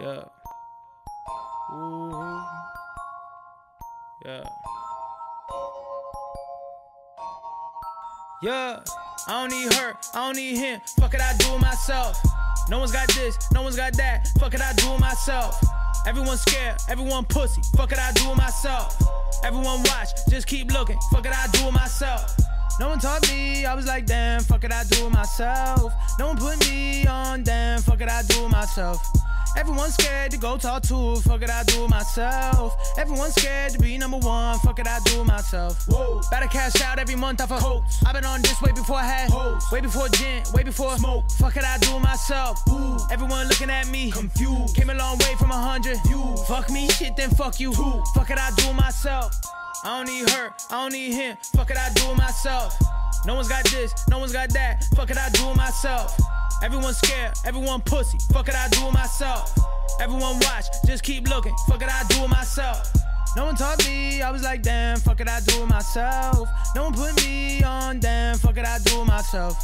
Yeah. Ooh. Yeah. Yeah. I don't need her, I don't need him. Fuck it, I do it myself. No one's got this, no one's got that. Fuck it, I do it myself. Everyone scared, everyone pussy. Fuck it, I do it myself. Everyone watch, just keep looking. Fuck it, I do it myself. No one taught me, I was like, damn, fuck it, I do it myself. No one put me on, damn, fuck it, I do it myself. Everyone's scared to go talk to, fuck it, I do it myself. Everyone's scared to be number one, fuck it, I do it myself. Whoa. Better cash out every month off a hoax. I've been on this way before I had hoes. Way before gin, way before smoke. Fuck it, I do it myself. Ooh. Everyone looking at me, confused. Came a long way from a hundred. You fuck me, shit, then fuck you. Two. Fuck it, I do it myself. I don't need her, I don't need him. Fuck it, I do it myself. No one's got this, no one's got that. Fuck it, I do it myself. Everyone's scared, everyone pussy. Fuck it, I do it myself. Everyone watch, just keep looking. Fuck it, I do it myself. No one taught me, I was like, damn, fuck it, I do it myself. No one put me on, damn, fuck it, I do it myself.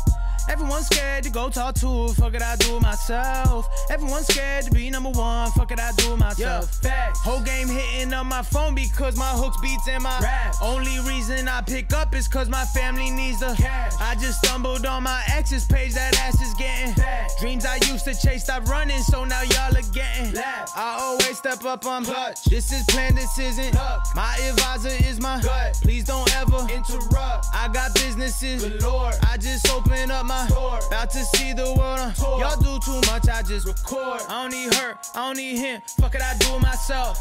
Everyone's scared to go talk to, fuck it, I do it myself. Everyone's scared to be number one, fuck it, I do it myself. Facts. Whole game hitting on my phone because my hooks beats in my rap. Only reason I pick up is cause my family needs the cash. I just stumbled on my ex's page, that ass is getting fat. Dreams I used to chase, stop running, so now y'all are getting laugh. I always step up on clutch. This is planned, this isn't luck. My advisor is my gut. Please don't. I got businesses galore. I just open up my door. About to see the world on tour. Y'all do too much, I just record. I don't need her, I don't need him. Fuck it, I do it myself.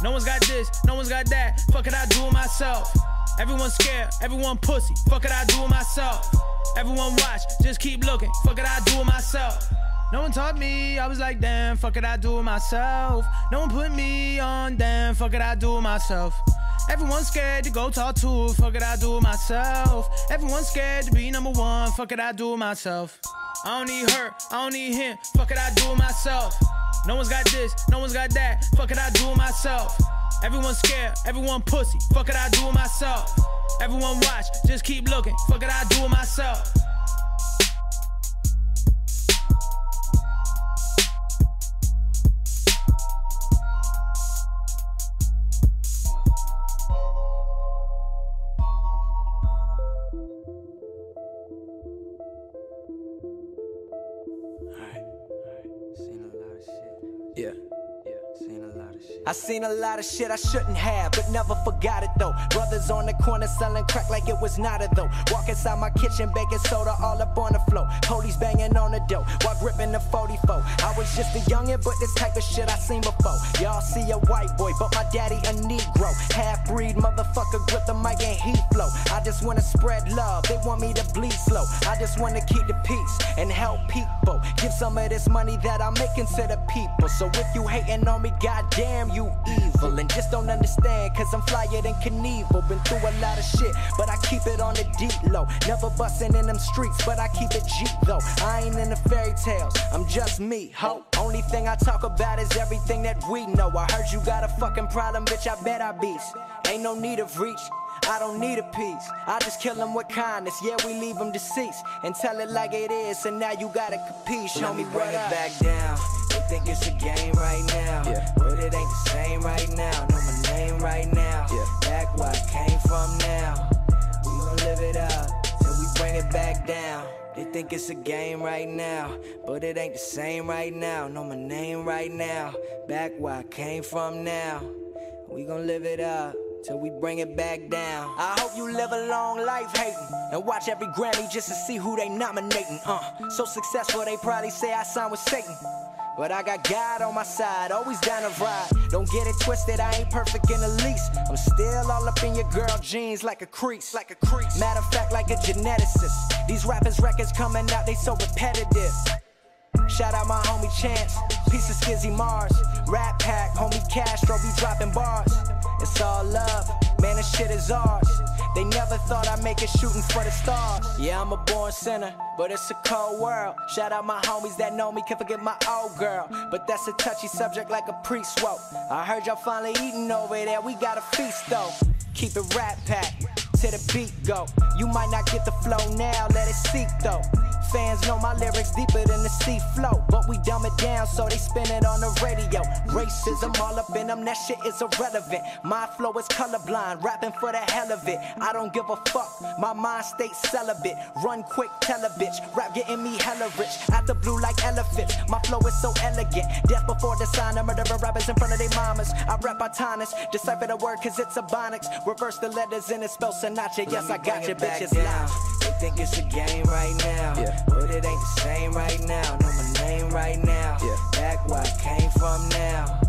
No one's got this, no one's got that. Fuck it, I do it myself. Everyone's scared, everyone pussy. Fuck it, I do it myself. Everyone watch, just keep looking. Fuck it, I do it myself. No one taught me, I was like, damn, fuck it, I do it myself. No one put me on, damn, fuck it, I do it myself. Everyone's scared to go talk to, fuck it, I do it myself. Everyone's scared to be number one, fuck it, I do it myself. I don't need her, I don't need him, fuck it, I do it myself. No one's got this, no one's got that, fuck it, I do it myself. Everyone's scared, everyone pussy, fuck it, I do it myself. Everyone watch, just keep looking, fuck it, I do it myself. I seen a lot of shit I shouldn't have, but never forgot it though. Brothers on the corner selling crack like it was not a though. Walk inside my kitchen, baking soda all up on the floor. Police banging on the door while gripping the 44. I was just a youngin', but this type of shit I seen before. Y'all see a white boy, but my daddy a Negro. Half breed motherfucker grip the mic and he flow. I just wanna spread love, they want me to bleed slow. I just wanna keep the peace and help people. Give some of this money that I'm making to the people. So if you hating on me, goddamn, you evil. And just don't understand, cause I'm flyer than Knievel. Been through a lot of shit, but I keep it on the deep low. Never bustin' in them streets, but I keep it G though. I ain't in the fairy tales, I'm just me, ho. Only thing I talk about is everything that we know. I heard you got a fucking problem, bitch, I bet I beast. Ain't no need of reach. I don't need a piece. I just kill them with kindness. Yeah, we leave them deceased and tell it like it is. And now you gotta compete. Show me bring it back down. They think it's a game right now, Yeah. but it ain't the same right now. Know my name right now, Yeah. back where I came from now. We gon' live it up till we bring it back down. They think it's a game right now, but it ain't the same right now. Know my name right now, back where I came from now. We gon' live it up till we bring it back down. I hope you live a long life hating and watch every Grammy just to see who they nominating. Uh, so successful they probably say I signed with Satan. But I got God on my side, always down to ride. Don't get it twisted, I ain't perfect in the least. I'm still all up in your girl jeans like a crease, like a crease. Matter of fact, like a geneticist. These rappers' records coming out, they so repetitive. Shout out my homie Chance, piece of Skizzy Mars, RattPack, homie Castro be dropping bars. It's all love, this shit is ours. They never thought I'd make it shooting for the stars. Yeah, I'm a born sinner, but it's a cold world. Shout out my homies that know me, can't forget my old girl. But that's a touchy subject like a priest woke. I heard y'all finally eating over there, we got a feast though. Keep it RattPack. To the beat go. You might not get the flow now, let it seep though. Fans know my lyrics deeper than the sea flow, but we dumb it down so they spin it on the radio. Racism all up in them, that shit is irrelevant. My flow is colorblind, rapping for the hell of it. I don't give a fuck, my mind stays celibate. Run quick, tell a bitch, rap getting me hella rich. Out the blue like elephants, my flow is so elegant. Death before the sign, I'm murdering rappers in front of their mamas. I rap Artanis, decipher the word cause it's a bonics. Reverse the letters and it spells Sinatra. Yes, I got your bitches loud. They think it's a game right now, yeah. but it ain't the same right now. Know my name right now. Yeah. Back where I came from now.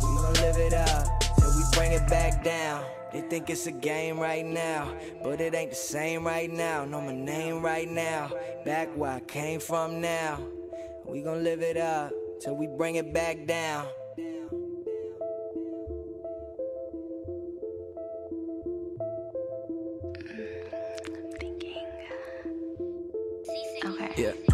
We gon' live it up till we bring it back down. They think it's a game right now, but it ain't the same right now. Know my name right now. Back where I came from now. We gon' live it up till we bring it back down. Okay. Yeah.